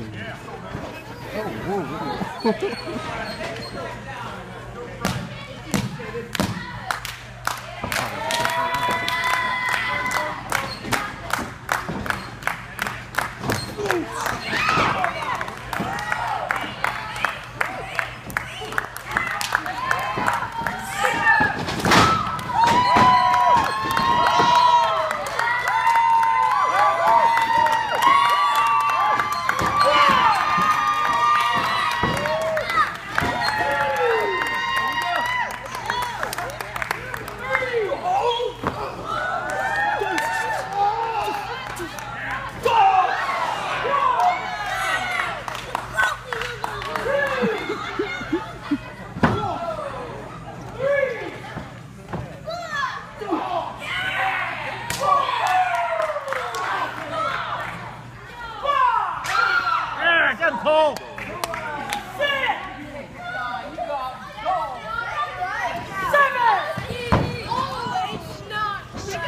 Oh, yeah, Come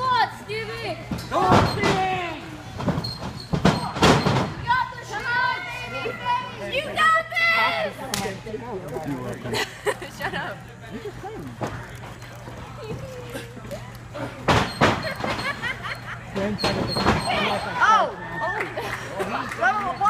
on, Stevie! Come on, Stevie! You got this, baby! You got this! Shut up. oh! Oh!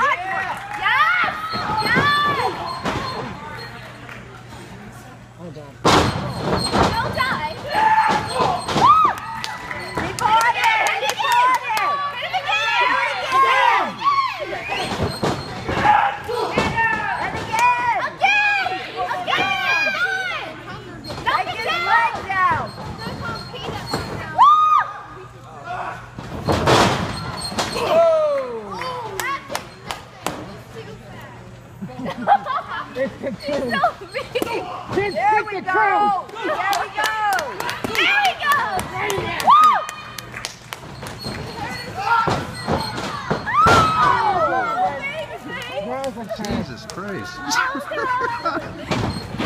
He's so mean! There we go! There we go! There we go! Woo! Oh, baby! Jesus Christ.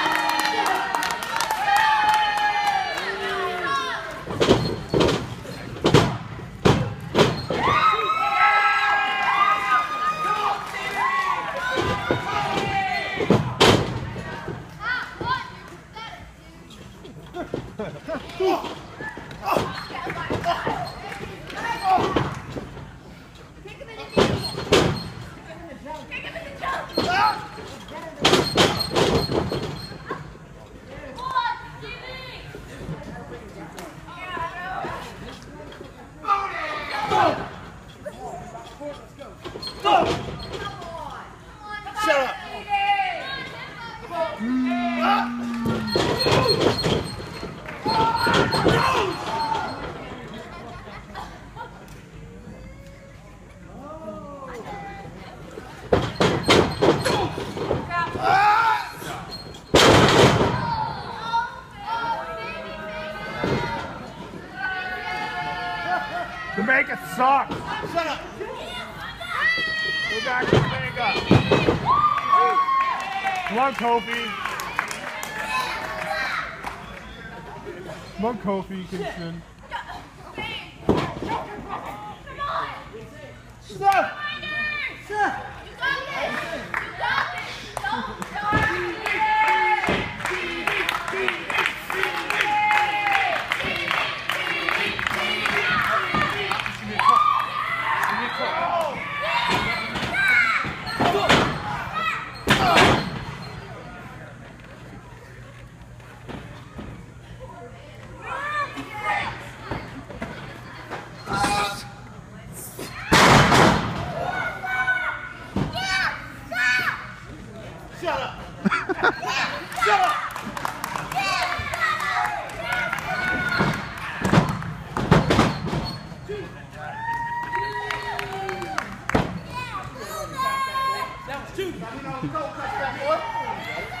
Shut up. Jamaica sucks. Shut up. Go back to Jamaica. Come on, Kofi. Come on, Kofi Kingston. Stop. Stop. Caminhão, calma, calma, calma.